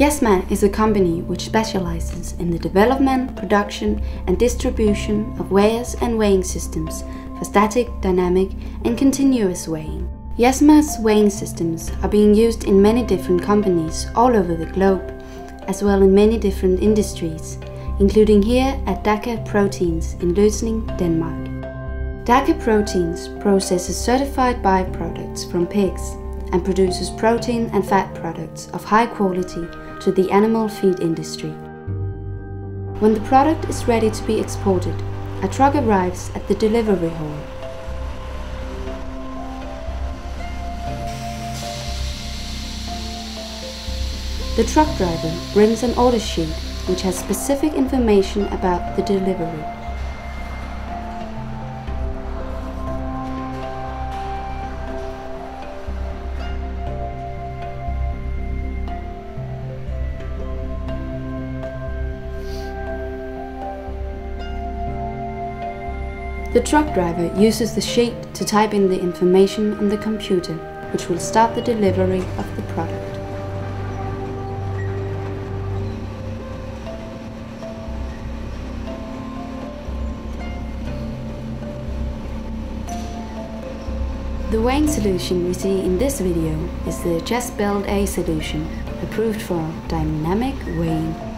Jesma is a company which specializes in the development, production, and distribution of weighers and weighing systems for static, dynamic, and continuous weighing. Jesma's weighing systems are being used in many different companies all over the globe, as well in many different industries, including here at Daka Proteins in Løsning, Denmark. Daka Proteins processes certified byproducts from pigs and produces protein and fat products of high quality to the animal feed industry. When the product is ready to be exported, a truck arrives at the delivery hall. The truck driver brings an order sheet which has specific information about the delivery. The truck driver uses the sheet to type in the information on the computer, which will start the delivery of the product. The weighing solution we see in this video is the Build A solution, approved for dynamic weighing